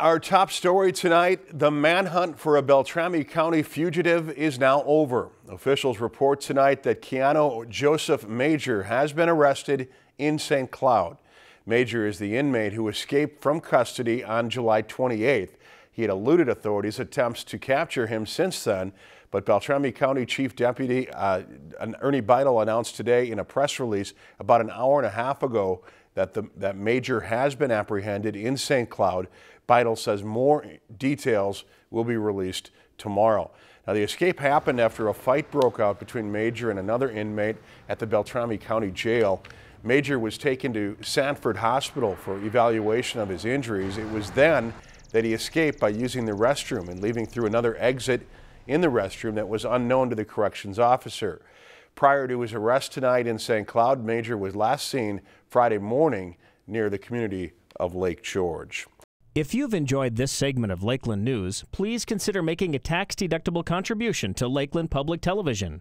Our top story tonight, the manhunt for a Beltrami County fugitive is now over. Officials report tonight that Keanu Joseph Major has been arrested in St. Cloud. Major is the inmate who escaped from custody on July 28th. He had eluded authorities' attempts to capture him since then, but Beltrami County Chief Deputy uh, Ernie Beitel announced today in a press release about an hour and a half ago that the that Major has been apprehended in St. Cloud. Beitel says more details will be released tomorrow. Now, the escape happened after a fight broke out between Major and another inmate at the Beltrami County Jail. Major was taken to Sanford Hospital for evaluation of his injuries. It was then that he escaped by using the restroom and leaving through another exit in the restroom that was unknown to the corrections officer. Prior to his arrest tonight in St. Cloud, Major was last seen Friday morning near the community of Lake George. If you've enjoyed this segment of Lakeland News, please consider making a tax-deductible contribution to Lakeland Public Television.